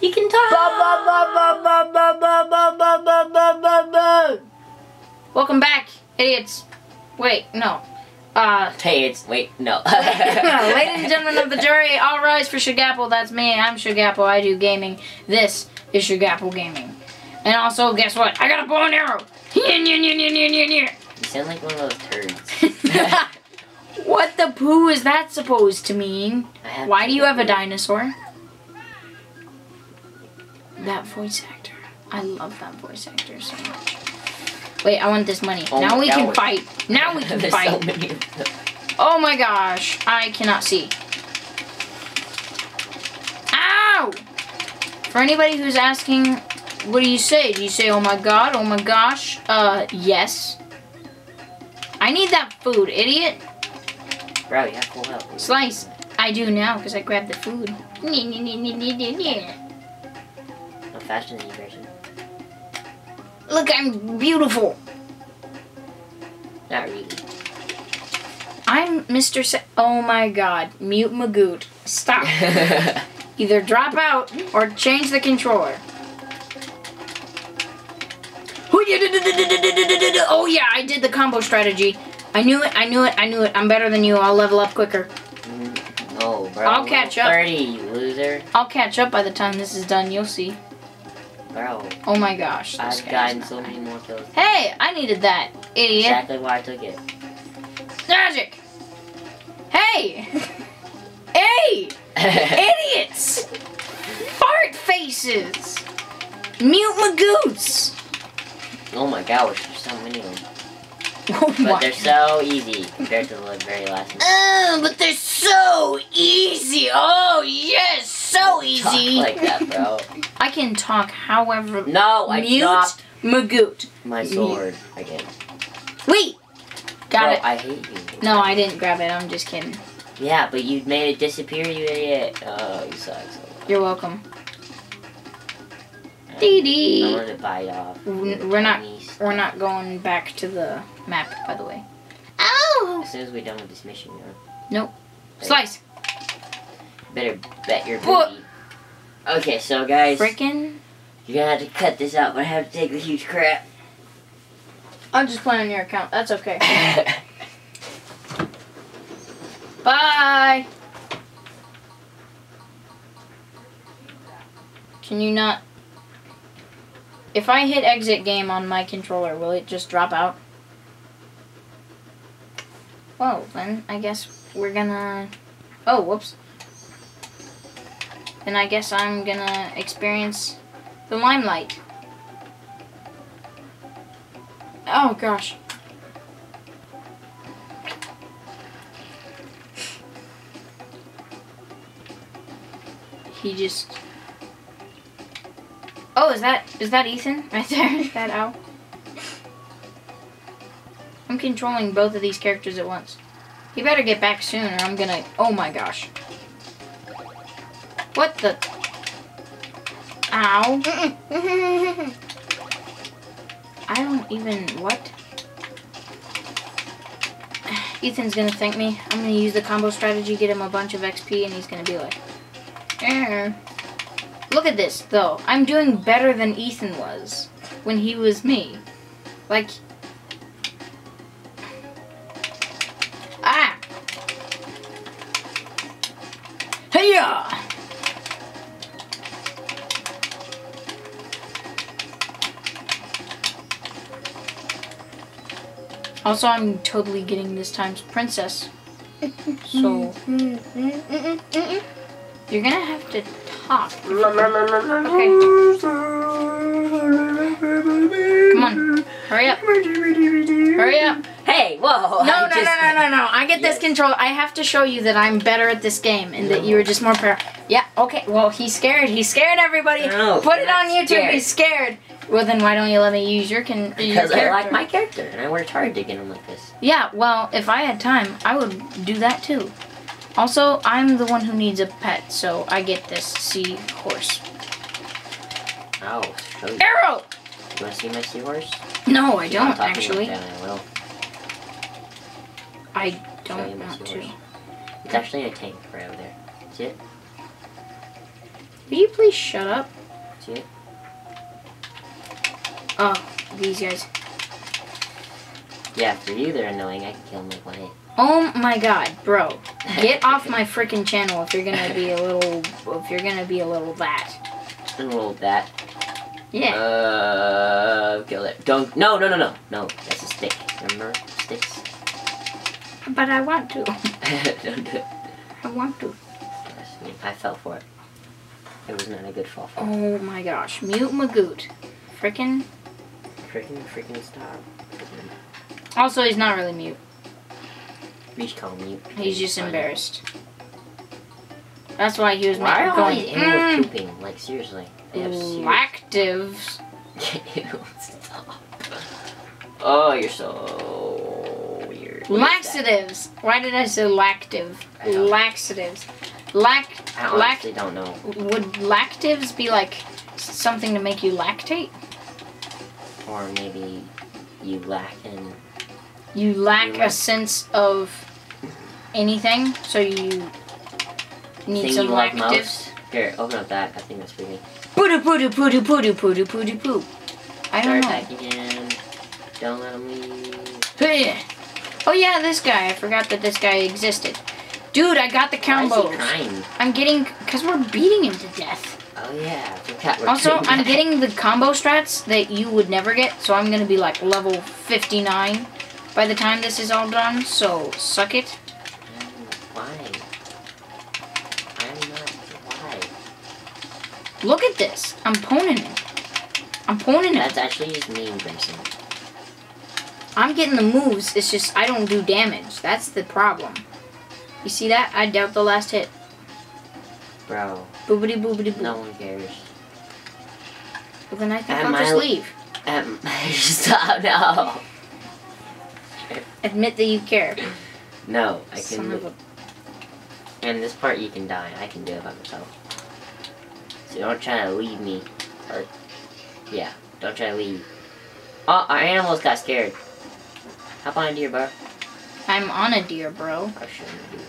He can talk. Welcome back, idiots. Wait, no. Uh, Hey, it's wait, no. ladies and gentlemen of the jury, all rise for Shugapple. That's me. I'm Shugapple. I do gaming. This is Shugapple Gaming. And also, guess what? I got a bow and arrow. Yin, yin, yin, yin, yin, yin, yin. You sound like one of those turds. what the poo is that supposed to mean? Why do you have a dinosaur? That voice actor. I love that voice actor so much. Wait, I want this money. Oh now we can fight. Now we can There's so fight. many. Oh my gosh, I cannot see. Ow! For anybody who's asking, what do you say? Do you say, oh my god, oh my gosh? Uh, yes. I need that food, idiot. Bro, you have full health. Slice. I do now because I grabbed the food. Faster than you, Grayson. Look, I'm beautiful. Not really. I'm Mr. Sa- oh my god, mute Magoot. Stop. Either drop out or change the controller. Oh yeah, I did the combo strategy. I knew it, I knew it, I knew it. I'm better than you. I'll level up quicker. Mm, no, bro. I'll catch up. 30, loser. I'll catch up by the time this is done. You'll see. Bro, Oh my gosh. I've gotten so many more kills. Hey, I needed that, idiot. Exactly why I took it. Magic. Hey. hey, idiots. Fart faces. Mute Magoots. oh my gosh, there's so many of them. Oh But they're so easy compared to the very last one. Oh, but they're so easy. Oh, yes, so Talk easy. like that, bro. I can talk however. No, I Mute dropped Magoot. my sword again. Wait. Got Bro, it. I hate you. No, I didn't grab it. I'm just kidding. Yeah, but you made it disappear, you idiot. Oh, you suck. So You're welcome. Dee I dee. wanted to bite off. We're we're not. Tiny We're not going back to the map, by the way. Oh. As soon as we're done with this mission, you know. Nope. Slice. Better bet your booty. Okay, so guys, Frickin'. you're gonna have to cut this out, but I have to take a huge crap. I'm just playing on your account. That's okay. Bye. Can you not? If I hit exit game on my controller, will it just drop out? Well, then I guess we're gonna. Oh, whoops. Then I guess I'm gonna experience the limelight. Oh gosh. He just. Oh, is that is that Ethan right there? Is that Al? I'm controlling both of these characters at once. He better get back soon, or I'm gonna. Oh my gosh. What the? Ow. I don't even. What? Ethan's gonna thank me. I'm gonna use the combo strategy, get him a bunch of XP, and he's gonna be like, eh. Look at this, though. I'm doing better than Ethan was when he was me. Like. Ah! Hiya! Also, I'm totally getting this time's princess. So, you're gonna have to talk. Okay. Come on. Hurry up. Hurry up. Hey, whoa! No, I no, just- no, no, no, no. I get this control. I have to show you that I'm better at this game and that you were just more power. Yeah, okay. Well, he's scared. He's scared, everybody. No, Put it on YouTube. scared. He's scared. Well, then why don't you let me use your your Because I like my character, and I worked hard to get him like this. Yeah, well, if I had time, I would do that too. Also, I'm the one who needs a pet, so I get this seahorse. I'll show you. Arrow! You want to see my seahorse? No, I don't actually. That, I will. I don't want to. It's actually a tank right over there. See it? Will you please shut up? See it? Oh, these guys. Yeah, for you they're annoying. I can kill them like one hit. Oh my god, bro. Get off my freaking channel if you're gonna be a little if you're gonna be a little that. And roll that. Yeah. Uh, kill it. Don't. No, no, no, no, no. That's a stick. Remember sticks? but I want to. Don't do it. I want to. I fell for it. It was not a good fall for. Oh my gosh. Mute Magoot. Freaking Freaking, freaking stop. Also he's not really mute. We should call mute. He's just Fine. embarrassed. That's why he was Why are making all going these animals mm, pooping? Like seriously. They have lactives. Ew, stop. Oh, you're so weird. What is? Laxatives. Why did I say lactive? I Laxatives. Lac I lac honestly don't know. would lactives be like something to make you lactate? or maybe you lack in. You lack a sense of anything, so you need Thing some you like most? Here, open up that. I think that's pretty. Poodoo poodoo poodoo poodoo poodoo poodoo poo. I don't Start know. Again. Don't let him leave. Oh yeah, this guy. I forgot that this guy existed. Dude, I got the combo I'm getting, cause we're beating him to death. Oh yeah, I forgot we're Also, I'm getting the combo strats that you would never get, so I'm gonna be like level 59 by the time this is all done. So suck it. Why? I'm not. Why? Look at this. I'm poning it. I'm poning it. That's actually just mean, Grayson. I'm getting the moves. It's just I don't do damage. That's the problem. You see that? I doubt the last hit. Bro, Boobity boobity boo. no one cares. Well, then I think I'll just I- leave. Um, stop, no. Admit that you care. No, I Son can. of a. And this part you can die. I can do it by myself. So don't try to leave me. Or, yeah, don't try to leave. Oh, our animals got scared. Hop on a deer, bro. I'm on a deer, bro. Or shouldn't.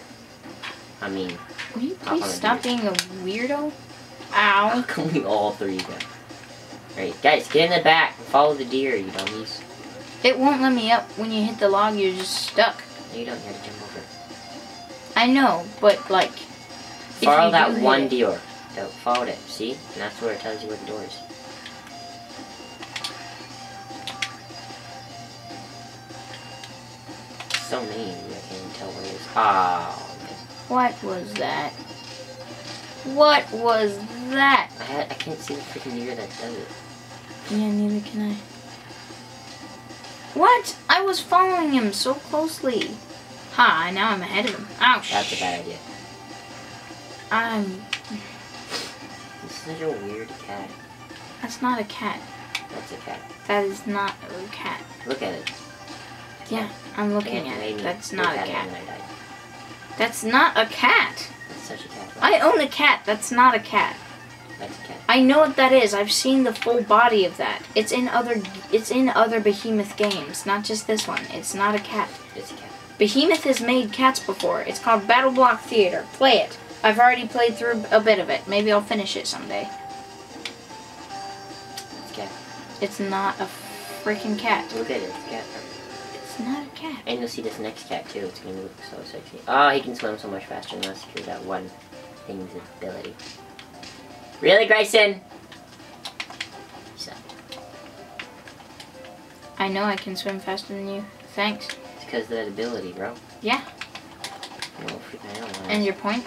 I mean, Will you please stop being a weirdo? Ow. Can we all three go? Alright, guys, get in the back and follow the deer, you dummies. It won't let me up. When you hit the log, you're just stuck. You don't have to jump over. I know, but like. Follow that one it- deer. No, follow it, see? And that's where it tells you what the door is. So mean, I can't tell where it is. Oh, What was that? What was that? I, I can't see the freaking deer that does it. Yeah, neither can I. What? I was following him so closely. Ha, now I'm ahead of him. Ouch. That's a bad idea. I'm. This is such a weird cat. That's not a cat. That's a cat. That is not a cat. Look at it. Yeah, I'm looking at it. That's not a cat. When I died. That's not a cat. That's such a cat. I own a cat. That's not a cat. That's a cat. I know what that is. I've seen the full body of that. It's in other. It's in other Behemoth games, not just this one. It's not a cat. It's a cat. Behemoth has made cats before. It's called Battle Block Theater. Play it. I've already played through a bit of it. Maybe I'll finish it someday. It's a cat. It's not a freaking cat. Look at it. It's a cat. It's not a cat. And you'll see this next cat too. It's gonna look so sexy. Oh, he can swim so much faster than us through that one thing's ability. Really, Grayson? So, I know I can swim faster than you. Thanks. it's because of that ability, bro. Yeah. No, I don't And your point?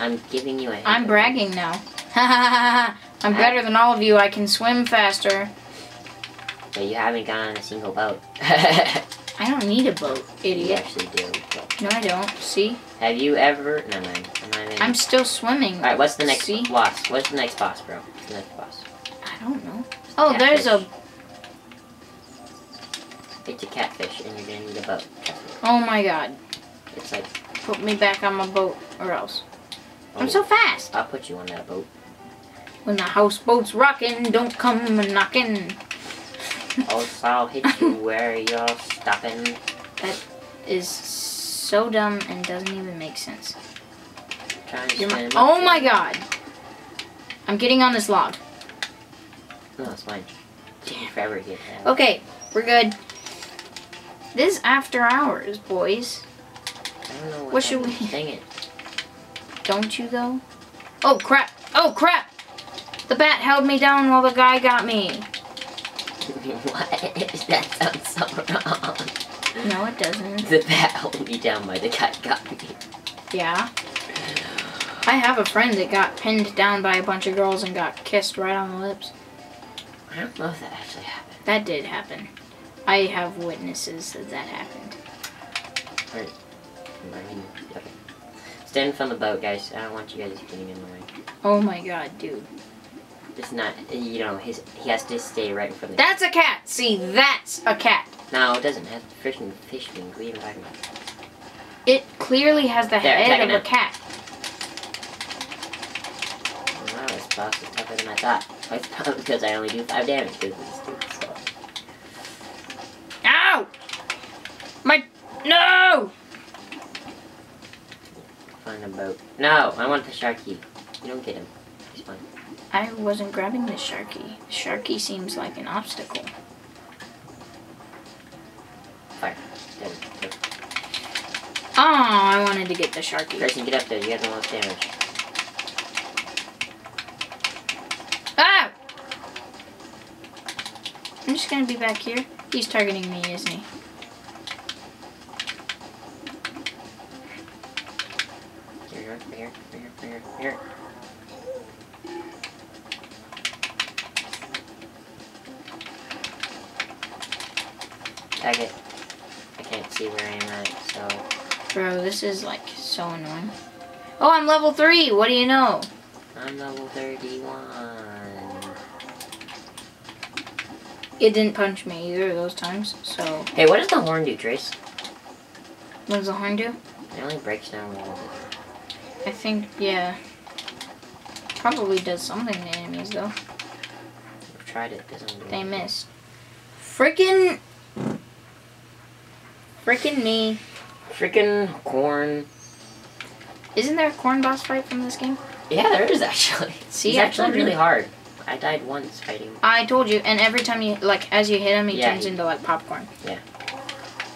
I'm giving you a. I'm bragging now. I'm better than all of you. I can swim faster. But you haven't gone on a single boat. I don't need a boat, you idiot. actually do. But No, I don't. See? have you ever? No, man. I'm even. I'm still swimming. All right. What's the next See? boss? What's the next boss, bro? What's the next boss? I don't know. Oh, there's a. It's a catfish, and you're gonna need a boat. Oh my god. It's like. Put me back on my boat, or else. I'm oh, so fast. I'll put you on that boat. When the houseboat's rocking, don't come knocking. Also, I'll hit you where you're stopping. That is so dumb and doesn't even make sense. My- oh my god. I'm getting on this log. No, it's. Take forever get that. Okay, we're good. This is after hours, boys. I don't know what, What should we-. Dang it. Don't you though? Oh crap! Oh crap! The bat held me down while the guy got me. What? That sounds so wrong. No, it doesn't. The bat held me down by the cat got me. Yeah. I have a friend that got pinned down by a bunch of girls and got kissed right on the lips. I don't know if that actually happened. That did happen. I have witnesses that that happened. I mean, okay. Stand from the boat, guys. I don't want you guys getting in the way. Oh my god, dude. It's not, you know, his he has to stay right in front of the That's a cat! See, that's a cat. No, it doesn't have freaking fish wings. What are you even talking about? It clearly has the There, head of a cat. Wow, this boss is tougher than I thought. I thought because I only do 5 damage because of this stupid stuff. Ow! My. No! Find a boat. No, I want the Sharky. You don't get him. He's fine. I wasn't grabbing the Sharky. Sharky seems like an obstacle. Fire. Oh, I wanted to get the Sharky. Grayson, get up there. You have the most damage. Ah! I'm just gonna be back here. He's targeting me, isn't he? Is like so annoying. Oh, I'm level 3! What do you know? I'm level 31. It didn't punch me either of those times, so. Hey, what does the horn do, Trace? What does the horn do? It only breaks down little. I think, yeah. Probably does something to enemies though. I've tried it, doesn't do They missed. Frickin'. Frickin' me. Freaking corn. Isn't there a corn boss fight from this game? Yeah, there is actually. See, He's I actually told you. really hard. I died once fighting. I told you, and every time you, like, as you hit him, he Yeah, turns he- into, like, popcorn. Yeah.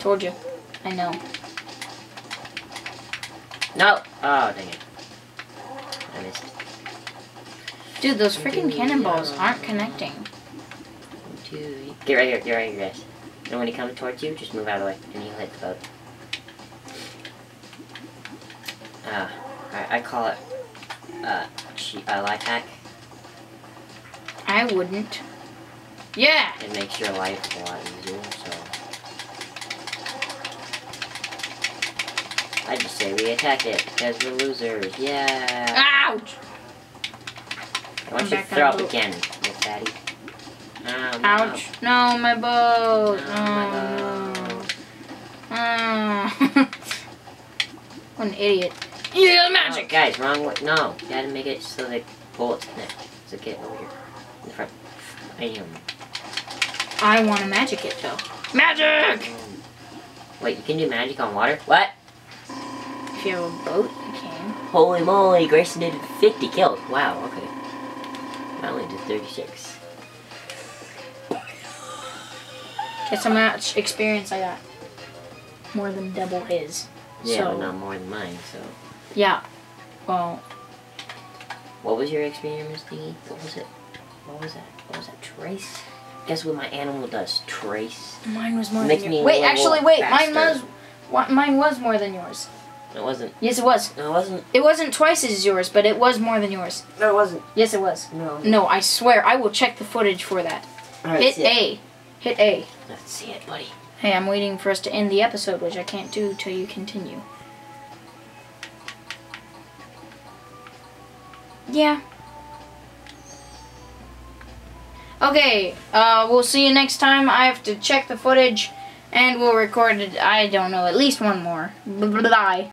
Told you. I know. No! Oh, dang it. I missed. Dude, those freaking cannonballs aren't connecting. Get right here, get right here, guys. And when he comes towards you, just move out of the way, and he'll hit the boat. Uh, I, I call it, uh, che- uh, life hack. I wouldn't. Yeah! It makes your life a lot easier, so. I just say we attack it, because we're losers, yeah! Ouch! I want I'm you to throw up boat. again, little fatty. Oh, no. Ouch. No, my boat. No, oh, my no. boat. Oh. what an idiot. Yeah, Oh, magic! guys, wrong way. No, you gotta make it so the bullets connect. So get over here. In the front. Bam. I want to magic it, though. Magic! Boom. Wait, you can do magic on water? What? If you have a boat, you can. Holy moly, Grayson did 50 kills. Wow, okay. I only did 36. Guess how much experience I got? More than double his. Yeah, so, but not more than mine, so. Yeah. Well, What was your experience thingy? What was it? What was that? What was that? Trace? Guess what my animal does? Trace. mine was more Makes than yours. Wait, actually, wait. Mine was, faster. mine was more than yours. It wasn't. Yes, it was. No, it wasn't. It wasn't twice as yours, but it was more than yours. No, it wasn't. Yes, it was. No. No, I swear, I will check the footage for that. Alright, Hit see it. A. Hit A. Let's see it, buddy. Hey, I'm waiting for us to end the episode, which I can't do till you continue. Yeah. Okay, uh, we'll see you next time. I have to check the footage, and we'll record it, I don't know, at least one more. Bye.